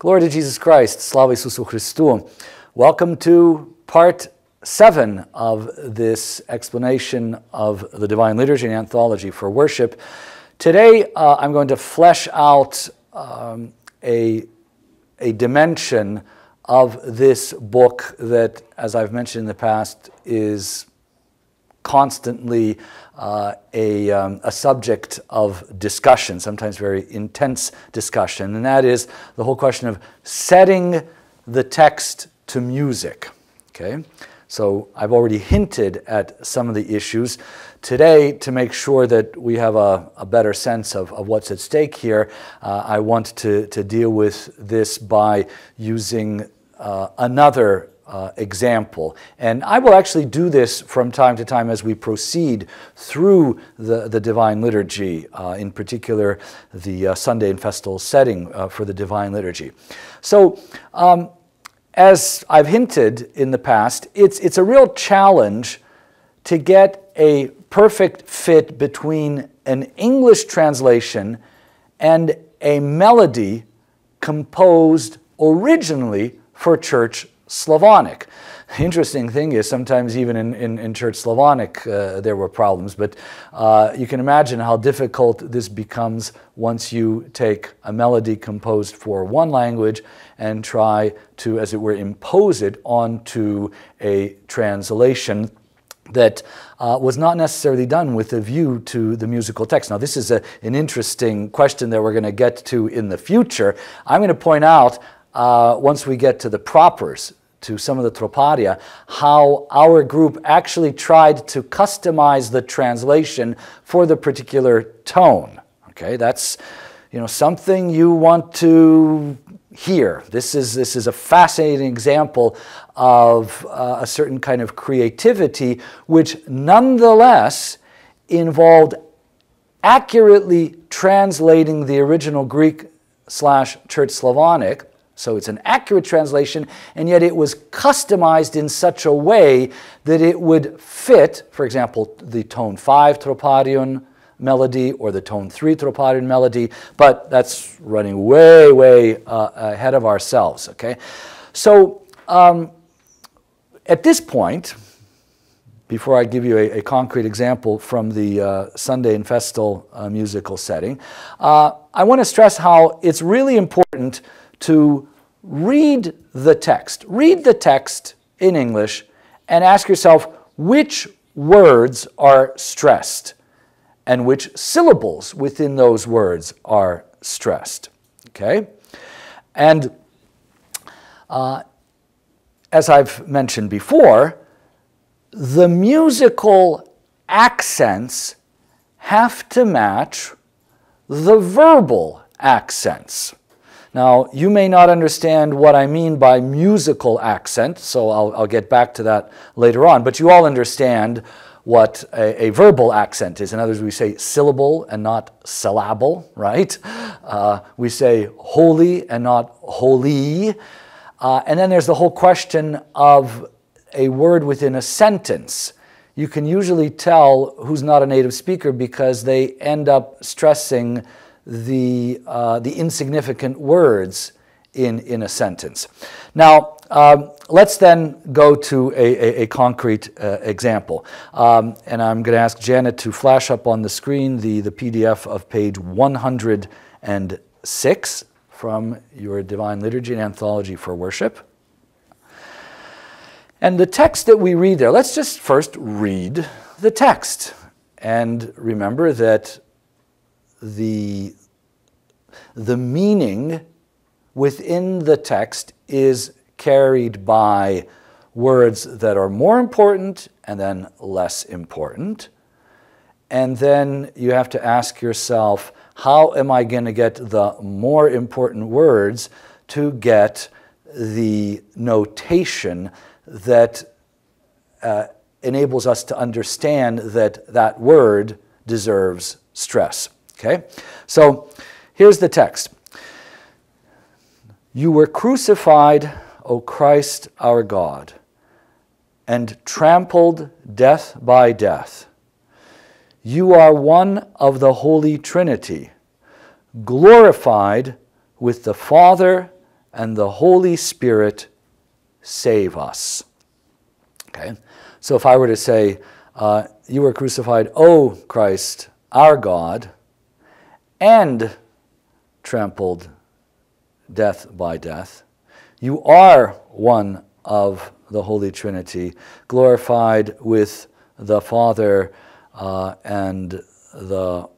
Glory to Jesus Christ. Slava Isusu Christu. Welcome to part seven of this explanation of the Divine Liturgy An Anthology for Worship. Today, uh, I'm going to flesh out um, a, a dimension of this book that, as I've mentioned in the past, is constantly uh, a, um, a subject of discussion, sometimes very intense discussion, and that is the whole question of setting the text to music. Okay? So I've already hinted at some of the issues. Today, to make sure that we have a, a better sense of, of what's at stake here, uh, I want to, to deal with this by using uh, another uh, example. And I will actually do this from time to time as we proceed through the, the Divine Liturgy, uh, in particular the uh, Sunday and festal setting uh, for the Divine Liturgy. So, um, as I've hinted in the past, it's, it's a real challenge to get a perfect fit between an English translation and a melody composed originally for church Slavonic. The interesting thing is sometimes even in, in, in Church Slavonic uh, there were problems, but uh, you can imagine how difficult this becomes once you take a melody composed for one language and try to, as it were, impose it onto a translation that uh, was not necessarily done with a view to the musical text. Now, this is a, an interesting question that we're going to get to in the future. I'm going to point out uh, once we get to the propers, to some of the troparia, how our group actually tried to customize the translation for the particular tone. Okay, that's you know something you want to hear. This is this is a fascinating example of uh, a certain kind of creativity, which nonetheless involved accurately translating the original Greek slash Church Slavonic so it's an accurate translation, and yet it was customized in such a way that it would fit, for example, the tone 5 troparion melody or the tone 3 troparion melody, but that's running way, way uh, ahead of ourselves, okay? So um, at this point, before I give you a, a concrete example from the uh, Sunday and festal uh, musical setting, uh, I want to stress how it's really important to read the text. Read the text in English and ask yourself which words are stressed and which syllables within those words are stressed. Okay? And uh, as I've mentioned before, the musical accents have to match the verbal accents. Now, you may not understand what I mean by musical accent, so I'll, I'll get back to that later on, but you all understand what a, a, verbal accent is. In other words, we say syllable and not syllable, right? Uh, we say holy and not holy. Uh, and then there's the whole question of a word within a sentence. You can usually tell who's not a native speaker because they end up stressing the, uh, the insignificant words in, in a sentence. Now, um, let's then go to a, a, a concrete uh, example. Um, and I'm going to ask Janet to flash up on the screen the, the PDF of page 106 from your Divine Liturgy An Anthology for Worship. And the text that we read there, let's just first read the text. And remember that the, the meaning within the text is carried by words that are more important and then less important. And then you have to ask yourself, how am I going to get the more important words to get the notation that uh, enables us to understand that that word deserves stress? Okay? So here's the text. You were crucified, O Christ our God, and trampled death by death. You are one of the Holy Trinity, glorified with the Father and the Holy Spirit save us. Okay? So if I were to say, uh, You were crucified, O Christ, our God, and trampled death by death, you are one of the Holy Trinity, glorified with the Father uh, and the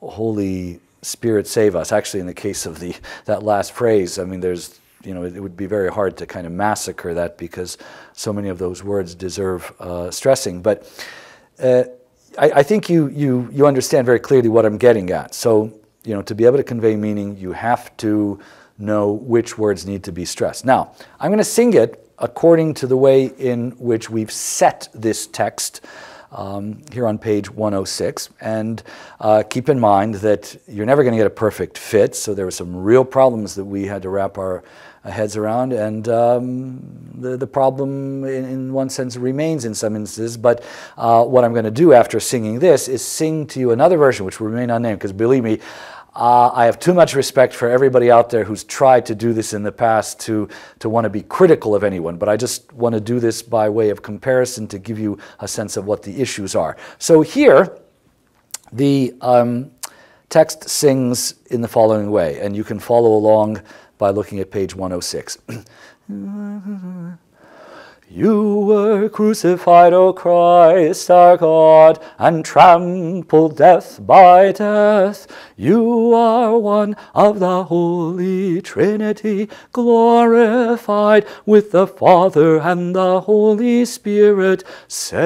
Holy Spirit save us. Actually, in the case of the that last phrase, I mean, there's you know, it, would be very hard to kind of massacre that because so many of those words deserve uh, stressing. But uh, I, I, think you, you, you understand very clearly what I'm getting at. So, you know, to be able to convey meaning, you have to know which words need to be stressed. Now, I'm going to sing it according to the way in which we've set this text um, here on page 106. And uh, keep in mind that you're never going to get a perfect fit, so there were some real problems that we had to wrap our uh, heads around, and um, the, the problem, in, in, one sense, remains in some instances. But uh, what I'm going to do after singing this is sing to you another version, which will remain unnamed, because believe me, uh, I have too much respect for everybody out there who's tried to do this in the past to, to want to be critical of anyone, but I just want to do this by way of comparison to give you a sense of what the issues are. So here, the um, text sings in the following way, and you can follow along by looking at page 106. You were crucified, O Christ our God, and trampled death by death. You are one of the Holy Trinity, glorified with the Father and the Holy Spirit. Save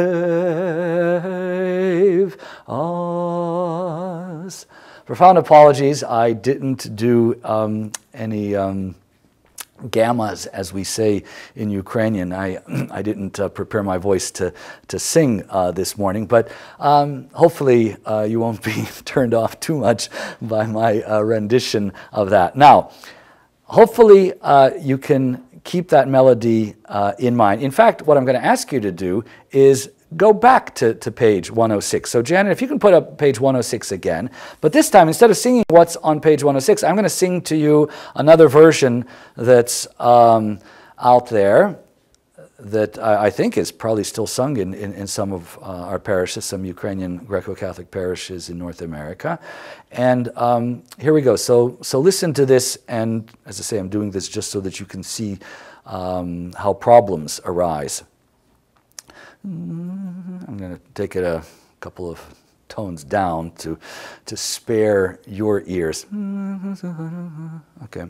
us. Profound apologies, I didn't do um, any. Um, gammas, as we say in Ukrainian. I, I didn't uh, prepare my voice to, to sing uh, this morning, but um, hopefully uh, you won't be turned off too much by my uh, rendition of that. Now, hopefully uh, you can keep that melody uh, in mind. In fact, what I'm going to ask you to do is go back to, to page 106. So Janet, if you can put up page 106 again, but this time instead of singing what's on page 106, I'm going to sing to you another version that's um, out there that I, I, think is probably still sung in, in, in some of uh, our parishes, some Ukrainian Greco-Catholic parishes in North America. And um, here we go. So, so listen to this, and as I say, I'm doing this just so that you can see um, how problems arise. I'm going to take it a couple of tones down to, to spare your ears. Okay.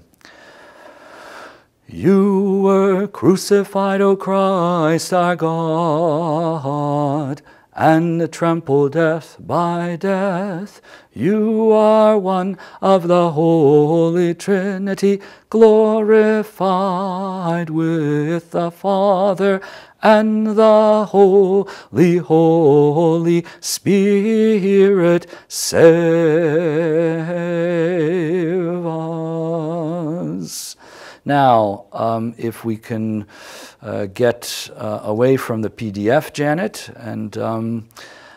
You were crucified, O Christ our God and trampled death by death. You are one of the Holy Trinity, glorified with the Father and the Holy, Holy Spirit. Save us. Now, um, if we can uh, get uh, away from the PDF, Janet, and um,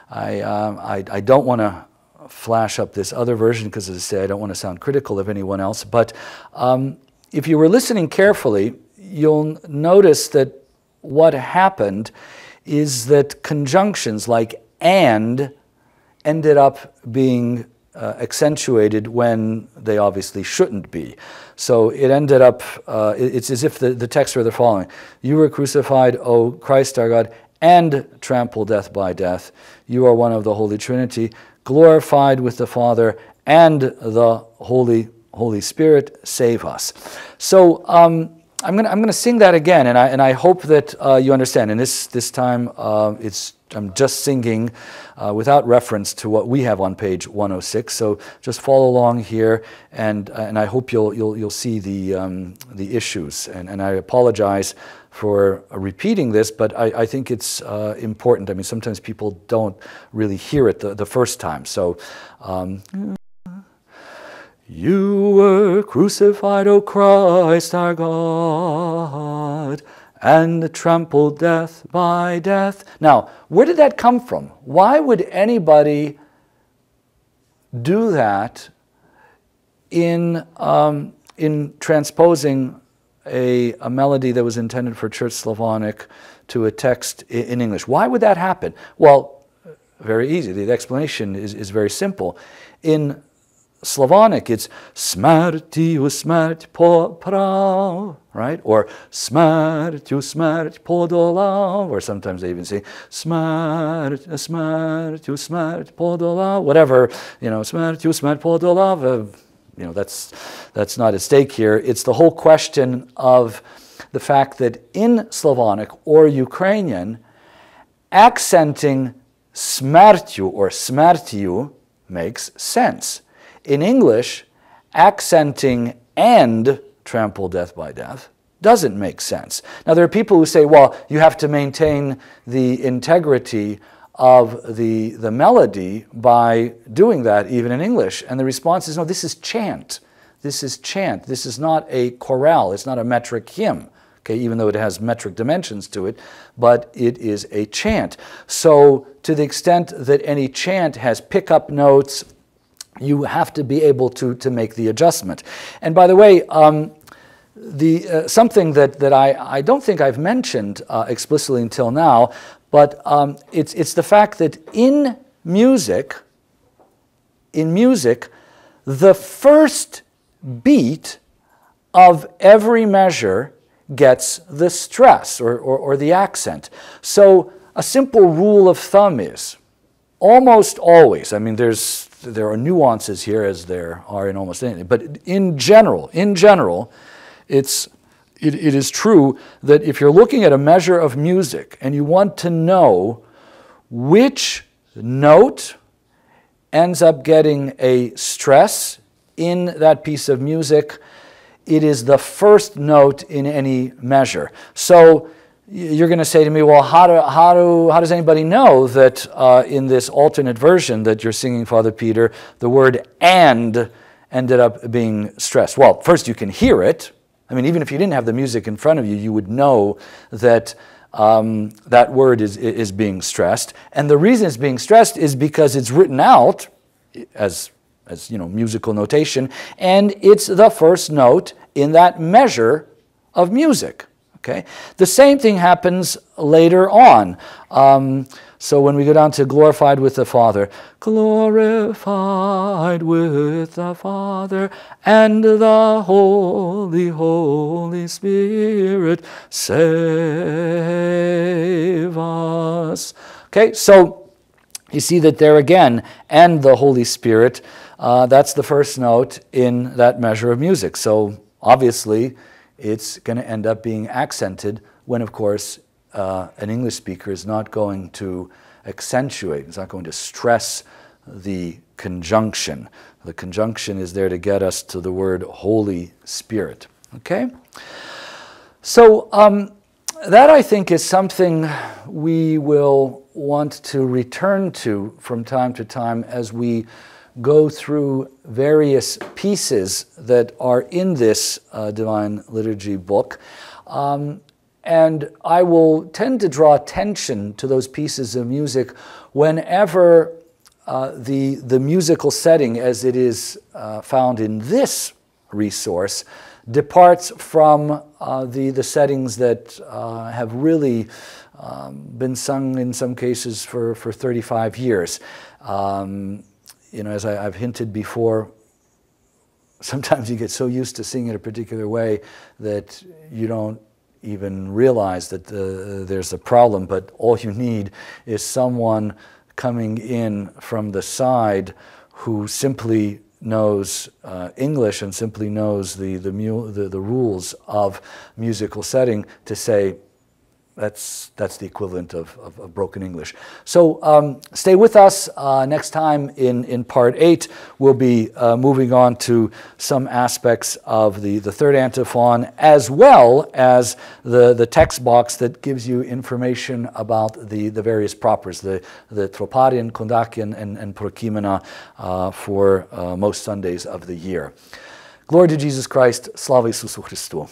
I, uh, I, I, don't want to flash up this other version because, as I say, I don't want to sound critical of anyone else. But um, if you were listening carefully, you'll notice that what happened is that conjunctions like and ended up being uh, accentuated when they obviously shouldn't be. So it ended up, uh, it's as if the, the texts were the following You were crucified, O Christ our God, and trampled death by death. You are one of the Holy Trinity, glorified with the Father and the Holy, Holy Spirit. Save us. So, um, I'm going to I'm gonna sing that again, and I, and I hope that uh, you understand. And this, this time, uh, it's, I'm just singing uh, without reference to what we have on page 106. So just follow along here, and, uh, and I hope you'll, you'll, you'll see the, um, the issues. And, and I apologize for repeating this, but I, I think it's uh, important. I mean, sometimes people don't really hear it the, the first time. So. Um, you were crucified, O Christ our God, and trampled death by death. Now, where did that come from? Why would anybody do that in, um, in transposing a, a melody that was intended for Church Slavonic to a text in English. Why would that happen? Well, very easy. The explanation is, is very simple. In Slavonic, it's smart po prav, right? Or smart podolav, or sometimes they even say smart, smartiu smart podolav, whatever, you know, smartiu smart podolav. Uh, you know, that's, that's not at stake here. It's the whole question of the fact that in Slavonic or Ukrainian, accenting smartiu or smartiu makes sense. In English, accenting and trample death by death doesn't make sense. Now, there are people who say, well, you have to maintain the integrity of the, the melody by doing that, even in English. And the response is, no, this is chant. This is chant. This is not a chorale. It's not a metric hymn. Okay, even though it has metric dimensions to it, but it is a chant. So, to the extent that any chant has pickup notes, you have to be able to, to make the adjustment. And by the way, um, the, uh, something that, that I, I don't think I've mentioned uh, explicitly until now, but um, it's, it's the fact that in music, in music, the first beat of every measure gets the stress or, or, or the accent. So a simple rule of thumb is almost always, I mean, there's there are nuances here as there are in almost anything. But in general, in general, it's, it, it is true that if you're looking at a measure of music and you want to know which note ends up getting a stress in that piece of music, it is the first note in any measure. So you're going to say to me, well, how, do, how, do, how does anybody know that uh, in this alternate version that you're singing, Father Peter, the word and ended up being stressed? Well, first, you can hear it. I mean, even if you didn't have the music in front of you, you would know that um, that word is, is being stressed. And the reason it's being stressed is because it's written out as, as you know, musical notation, and it's the first note in that measure of music. Okay? The same thing happens later on. Um, so when we go down to glorified with the Father, glorified with the Father and the Holy, Holy Spirit, save us. Okay, so you see that there again, and the Holy Spirit, uh, that's the first note in that measure of music. So obviously, it's going to end up being accented when, of course, uh, an English speaker is not going to accentuate, it's not going to stress the conjunction. The conjunction is there to get us to the word Holy Spirit. Okay? So, um, that I think is something we will want to return to from time to time as we go through various pieces that are in this uh, Divine Liturgy book. Um, and I will tend to draw attention to those pieces of music whenever uh, the, the musical setting, as it is uh, found in this resource, departs from uh, the, the settings that uh, have really um, been sung in some cases for, for 35 years. Um, you know, as I, have hinted before, sometimes you get so used to seeing it a particular way that you don't even realize that the, there's a problem, but all you need is someone coming in from the side who simply knows uh, English and simply knows the, the, the, the rules of musical setting to say, that's, that's the equivalent of, of, of broken English. So um, stay with us. Uh, next time in, in part eight, we'll be uh, moving on to some aspects of the, the third antiphon, as well as the, the text box that gives you information about the, the various propers, the, the Troparion, Kondakion, and, and Prokimena uh, for uh, most Sundays of the year. Glory to Jesus Christ. Slava Isusu Christu.